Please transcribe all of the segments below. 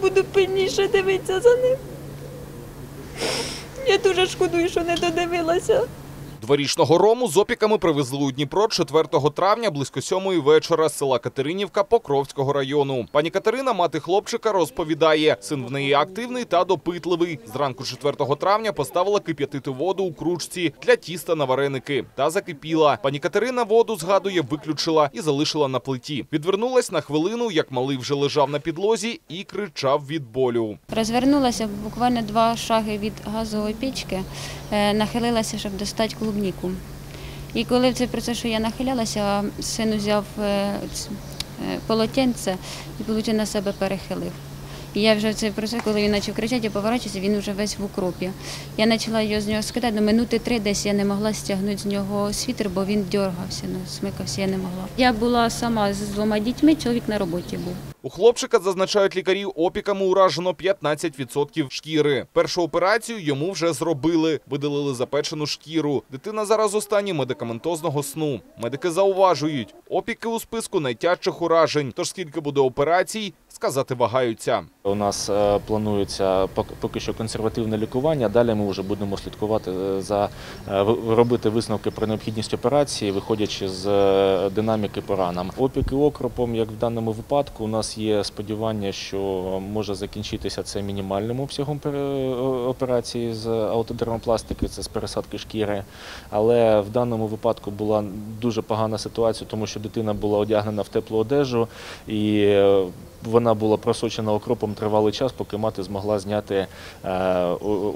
буду пильніше дивитися за ним. Я дуже шкодую, що не додивилася. Дворічного рому з опіками привезли у Дніпро 4 травня близько сьомої вечора з села Катеринівка Покровського району. Пані Катерина, мати хлопчика, розповідає, син в неї активний та допитливий. Зранку 4 травня поставила кип'ятити воду у кружці для тіста на вареники та закипіла. Пані Катерина воду згадує, виключила і залишила на плиті. Відвернулась на хвилину, як малий вже лежав на підлозі і кричав від болю. Розвернулася буквально два шаги від газової пічки, е, нахилилася, щоб достати клубніку. І коли в цей процес, що я нахилялася, син взяв е, е, полотенце і получив на себе перехилив. І я вже в цей процес, коли він почав кричати, я поворачуюся, він вже весь в укропі. Я почала його з нього скидати, ну, минути три десь я не могла стягнути з нього світер, бо він дергався, ну, смикався, я не могла. Я була сама з двома дітьми, чоловік на роботі був. У хлопчика, зазначають лікарі, опіками уражено 15% шкіри. Першу операцію йому вже зробили. Видалили запечену шкіру. Дитина зараз у стані медикаментозного сну. Медики зауважують, опіки у списку найтяжчих уражень. Тож скільки буде операцій, сказати вагаються. У нас е, планується пок- поки що консервативне лікування. Далі ми вже будемо слідкувати е, за е, робити висновки про необхідність операції, виходячи з динаміки по ранам. Опіки окропом, як в даному випадку, у нас є сподівання, що може закінчитися це мінімальним обсягом операції з аутодермопластики, це з пересадки шкіри. Але в даному випадку була дуже погана ситуація, тому що дитина була одягнена в теплу одежу і вона була просочена окропом тривалий час, поки мати змогла зняти е,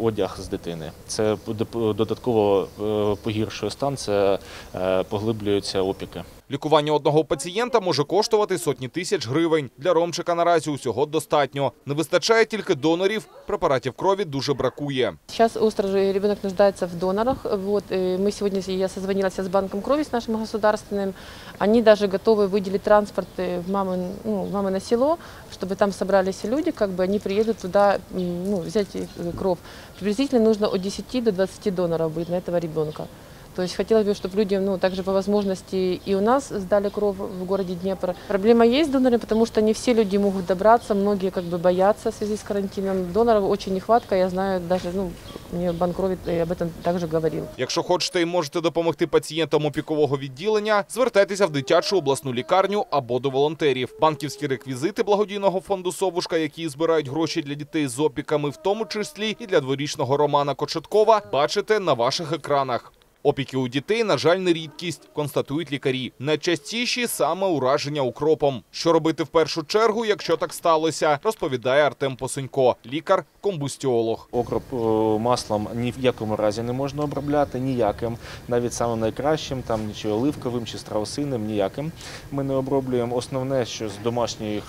одяг з дитини. Це додатково е, погіршує стан, це е, поглиблюються опіки. Лікування одного пацієнта може коштувати сотні тисяч гривень. Для Ромчика наразі усього достатньо. Не вистачає тільки донорів. Препаратів крові дуже бракує. Сейчас остро же ребенок нуждается в донорах. Вот, и мы сегодня, я созвонилась с банком крови, с нашим государственным. Они даже готовы выделить транспорт э, в мамы, ну, в мамино село, чтобы там собрались люди, как бы они приедут туда м, ну, взять э, кровь. Приблизительно нужно от 10 до 20 доноров будет на этого ребенка. То есть хотелось бы, чтобы люди, ну, также по возможности и у нас сдали кровь в городе Днепр. Проблема есть с донорами, потому что не все люди могут добраться, многие как бы боятся в связи с карантином. Доноров очень нехватка, я знаю, даже, ну, мне банк крови э, об этом также говорил. Якщо хочете і можете допомогти пацієнтам опікового відділення, звертайтеся в дитячу обласну лікарню або до волонтерів. Банківські реквізити благодійного фонду Совушка, які збирають гроші для дітей з опіками, в тому числі і для дворічного Романа Кочеткова, бачите на ваших екранах. Опіки у дітей, на жаль, не рідкість, констатують лікарі. Найчастіші саме ураження укропом. Що робити в першу чергу, якщо так сталося, розповідає Артем Посунько, лікар-комбустіолог. Окроп е, маслом ні в якому разі не можна обробляти, ніяким, навіть самим найкращим, там чи оливковим, чи страусиним, ніяким ми не оброблюємо. Основне, що з домашньої,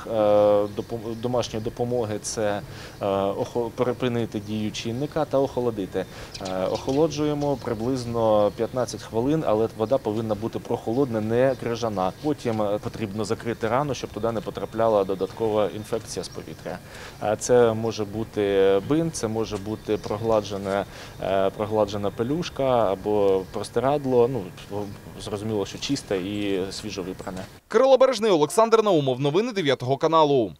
домашньої допомоги, це е, перепинити дію чинника та охолодити. Е, Охолоджуємо приблизно 15 хвилин, але вода повинна бути прохолодна, не крижана. Потім е, потрібно закрити рану, щоб туди не потрапляла додаткова інфекція з повітря. Е, Це може бути бинт, це може бути прогладжена, е, прогладжена пелюшка або простирадло. Ну зрозуміло, що чисте і свіжовипране. Кирило Бережний, Олександр Наумов. Новини 9 каналу.